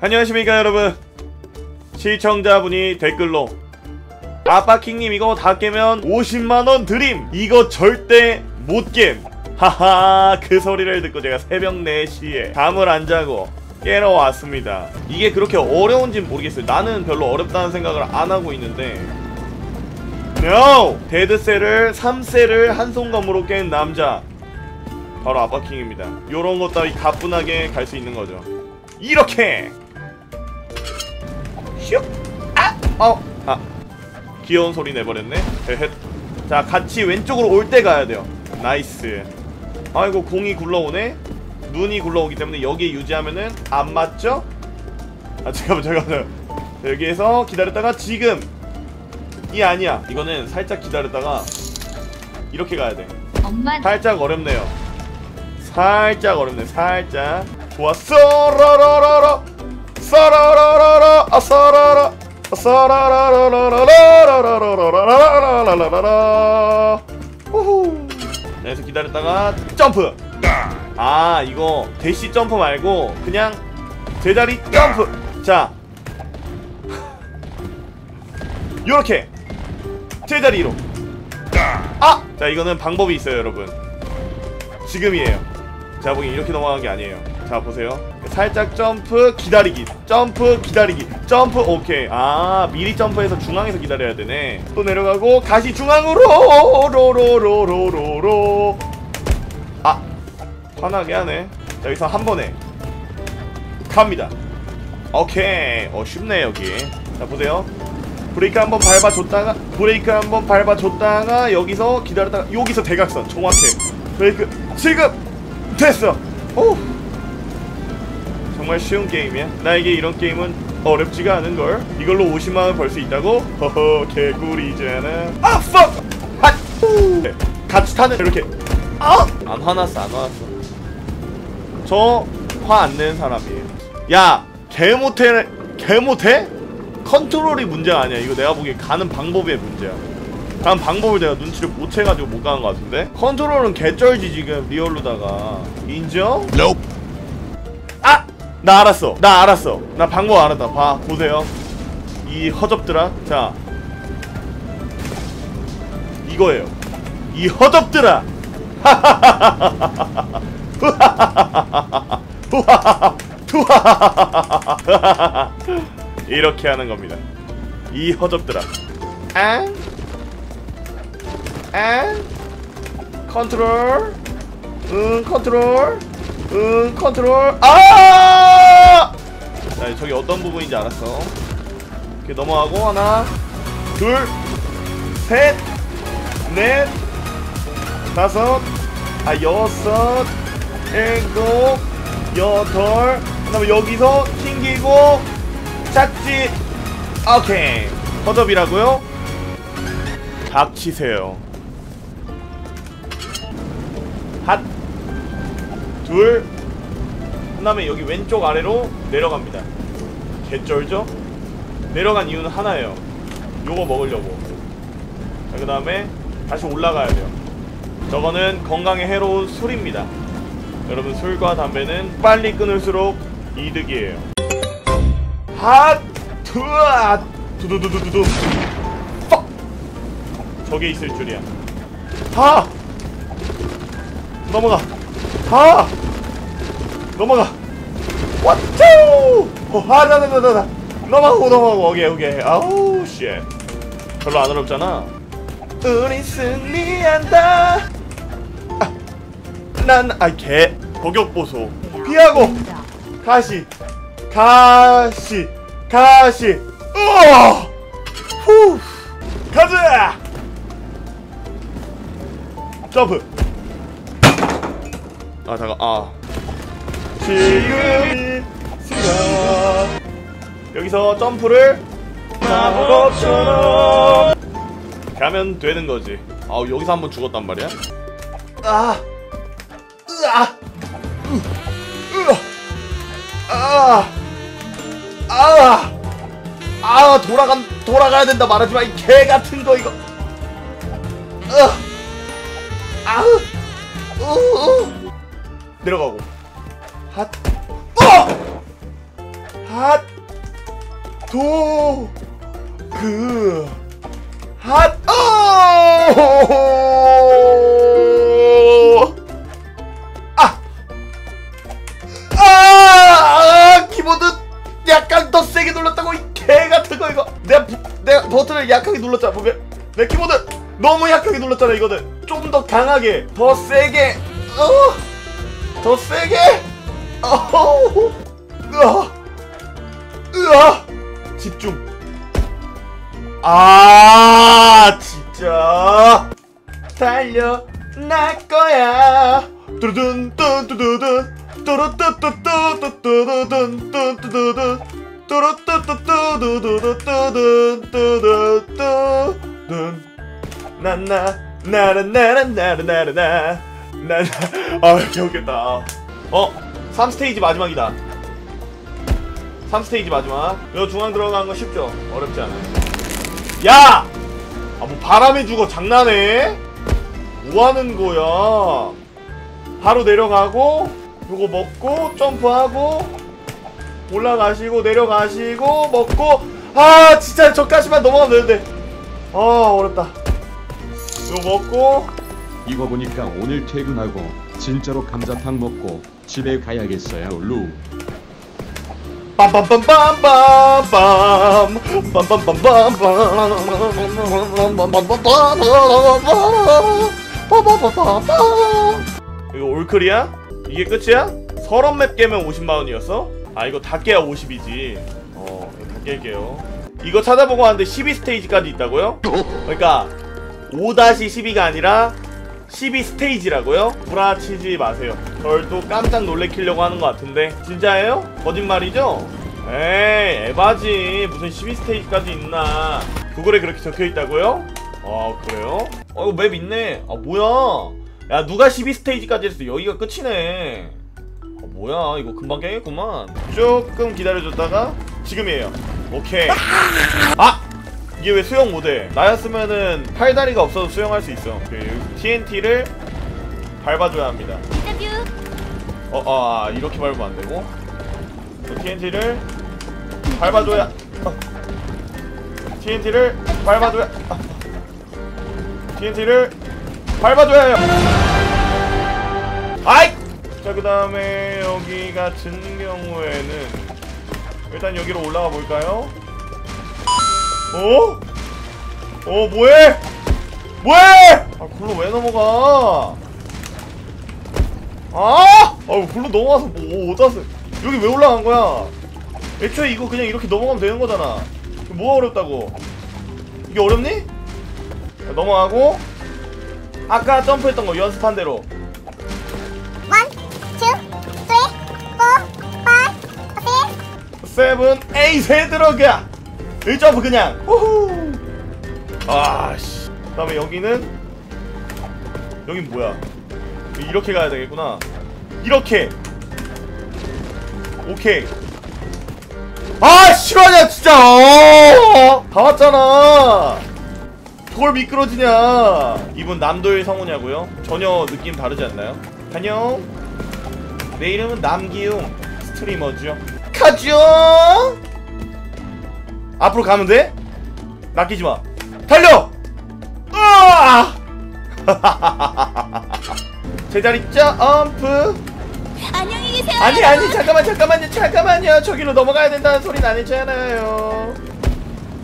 안녕하십니까 여러분. 시청자분이 댓글로 아빠킹님 이거 다 깨면 50만원 드림. 이거 절대 못겜 하하 그 소리를 듣고 제가 새벽 4시에 잠을 안 자고 깨러 왔습니다. 이게 그렇게 어려운진 모르겠어요. 나는 별로 어렵다는 생각을 안 하고 있는데. NO! 데드셀을 3셀을 한 손검으로 깬 남자. 바로 아빠킹입니다. 요런 것 따위 가뿐하게 갈 수 있는 거죠. 이렇게 슉! 아! 어! 아. 귀여운 소리 내버렸네. 헤헷. 자 같이 왼쪽으로 올 때 가야 돼요. nice. 아이고 공이 굴러오네. 눈이 굴러오기 때문에 여기에 유지하면은 안 맞죠? 아 잠깐만 잠깐만. 여기에서 기다렸다가 지금. 이 아니야. 이거는 살짝 기다렸다가 이렇게 가야 돼. 엄마. 살짝 어렵네요. 살짝 어렵네. 살짝. 좋아 쏘라라라라 아아 아! 아니에요 자 보세요 살짝 점프 기다리기. 점프 기다리기. 점프 오케이. 아 미리 점프해서 중앙에서 기다려야 되네. 또 내려가고 다시 중앙으로! 로로로로로로. 아 화나게 하네. 자 여기서 한 번에 갑니다. 오케이. 어 쉽네 여기. 자 보세요. 브레이크 한번 밟아줬다가 브레이크 한번 밟아줬다가 여기서 기다렸다가 여기서 대각선 정확해. 브레이크 지금 됐어! 오 정말 쉬운 게임이야. 나에게 이런 게임은 어렵지가 않은걸. 이걸로 50만원 벌 수 있다고? 허허 개꿀이잖아 아 fuck! 핫! 네, 같이 타는 이렇게. 아 안 화났어 안 화났어. 저 화 안 내는 사람이에요. 야 개못해 개못해? 컨트롤이 문제가 아니야. 이거 내가 보기엔 가는 방법의 문제야. 가는 방법을 내가 눈치를 못 채가지고 못 가는 것 같은데? 컨트롤은 개쩔지 지금 real로다가. 인정? Nope. 아! 나 알았어. 나 알았어. 나 방법 알았다. 봐. 보세요. 이 허접들아. 자. 이거예요. 이 허접들아. 이렇게 하는 겁니다. 이 허접들아. 앙? 앙? 컨트롤 응 컨트롤 응 컨트롤 아! 자 저기 어떤 부분인지 알았어. 이렇게 넘어가고 하나 둘셋넷 다섯 아 여섯 일곱 여덟 그다음에 여기서 튕기고 짝지. 오케이. 허접이라고요? 닥치세요. 핫. 둘, 그 다음에 여기 왼쪽 아래로 내려갑니다. 개쩔죠? 내려간 이유는 하나예요. 요거 먹으려고. 자, 그 다음에 다시 올라가야 돼요. 저거는 건강에 해로운 술입니다. 여러분, 술과 담배는 빨리 끊을수록 이득이에요. 핫! 투아! 두두두두두두! 퍽! 저게 있을 줄이야. 하! 넘어가! 가! 넘어가! 왓쭈! 어, 아, 나, 나, 나, 나, 나. 넘어가고, 넘어가고, 오케이, 오케이. 아우, shit. 별로 안 어렵잖아. 우리 승리한다! 아, 난, 아, 개. 복역 보소. 피하고! 가시! 가시! 가시! 우와! 후! 가자! 점프! 아 잠깐 아 지금이 시간 여기서 점프를 마법처럼 가면 되는 거지. 아 여기서 한 번 죽었단 말이야? 아. 으아. 으, 으아. 아, 아, 돌아간, 돌아가야 된다 말하지 마, 이 개 같은 거, 이거. 으, 아우, 우, 우. 내려가고 핫 어! 핫, 도, 그, 핫, 어! 아! 아! 키보드 약간 더 세게 눌렀다고 이 개 같은 거 이거. 내가 부- 내가 버튼을 약하게 눌렀잖아. 보면 내 키보드 너무 약하게 눌렀잖아 이거는. 좀 더 강하게, 더 세게. 어! 더 세게. 으아! 으아! 집중. 아, 진짜. 달려, 날 거야. 뚜루둔, 뚜두두둔. 뚜루뚜뚜뚜뚜뚜두둔, 뚜두두둔. 뚜루뚜뚜뚜뚜두두뚜뚜뚜뚜뚜. 나나, 나라, 나라, 나라, 나라, 나. 나나. 아, 귀엽겠다. 어? 3스테이지 마지막이다. 3스테이지 마지막. 이거 중앙 들어간 거 쉽죠? 어렵지 않아요. 야! 아 뭐 바람에 죽어. 장난해? 뭐 하는 거야? 바로 내려가고 요거 먹고 점프하고 올라가시고 내려가시고 먹고. 아 진짜 저까지만 넘어가면 되는데. 아 어렵다. 요거 먹고 이거 보니까 오늘 퇴근하고 진짜로 감자탕 먹고 집에 가야겠어요 루 이거 올클이야? 이게 끝이야? 서른 맵 깨면 50만원이었어? 아 이거 다 깨야 50이지 어다 깰게요 이거 찾아보고 하는데 12스테이지까지 있다고요? 그러니까 5-12가 아니라 12 스테이지라고요? 구라치지 마세요. 절또 깜짝 놀래키려고 하는 것 같은데 진짜예요? 거짓말이죠? 에이 에바지 무슨 12 스테이지까지 있나 구글에 그렇게 적혀 있다고요? 아 그래요? 어 이거 맵 있네. 아 뭐야? 야 누가 12 스테이지까지 했어? 여기가 끝이네. 아 뭐야 이거 금방 깨겠구만. 조금 기다려줬다가 지금이에요. 오케이. 아 이게 왜 수영 못해? 나였으면은 팔다리가 없어도 수영할 수 있어. 그 TNT를 밟아줘야 합니다. 어, 어, 아, 이렇게 밟으면 안 되고. TNT를 밟아줘야. 어. TNT를 밟아줘야. 아. TNT를 밟아줘야 해요. 아이! 자, 그 다음에 여기 같은 경우에는 일단 여기로 올라가 볼까요? 어? 어, 뭐해? 뭐해? 아, 굴로 왜 넘어가? 아! 아우 굴로 넘어와서 뭐 어디서 여기 왜 올라간 거야? 애초에 이거 그냥 이렇게 넘어가면 되는 거잖아. 뭐가 어렵다고? 이게 어렵니? 자, 넘어가고 아까 점프했던 거 연습한 대로 one, two, three, four, five, six seven eight에 들어가. 1점프 그냥. 우후. 아씨. 그 다음에 여기는 여긴 뭐야? 이렇게 가야 되겠구나. 이렇게. 오케이. 아 싫어하냐 진짜. 어! 다 왔잖아. 그걸 미끄러지냐? 이분 남도일 성우냐고요? 전혀 느낌 다르지 않나요? 안녕. 내 이름은 남기웅 스트리머죠. 가죠. 앞으로 가면 돼? 낚이지 마. 달려. 으아! 제자리 점프. 안녕히 계세요. 아니 아니 잠깐만 잠깐만요 잠깐만요 저기로 넘어가야 된다는 소리는 안 했잖아요.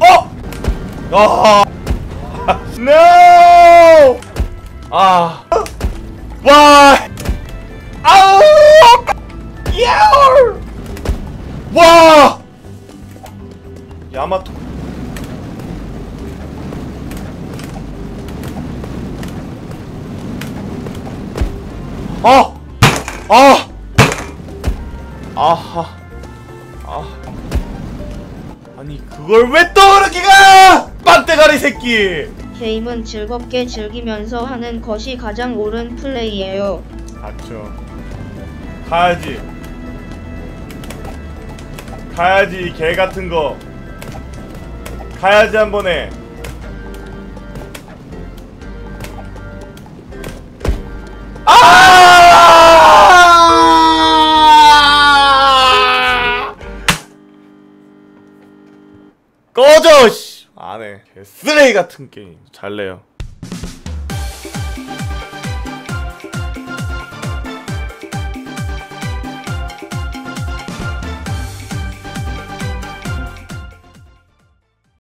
어? 아. no. 아. 와. 아우. 야우. 와! 야마토 아! 아! 아하 아 아니 그걸 왜 또 그렇게 가! 빡대가리 새끼! 게임은 즐겁게 즐기면서 하는 것이 가장 옳은 플레이예요. 닥쳐 가야지 가야지 개 같은 거 가야지 한 번에 아! 꺼져 씨. 아, 네. 안해. 쓰레기 같은 게임. 잘래요.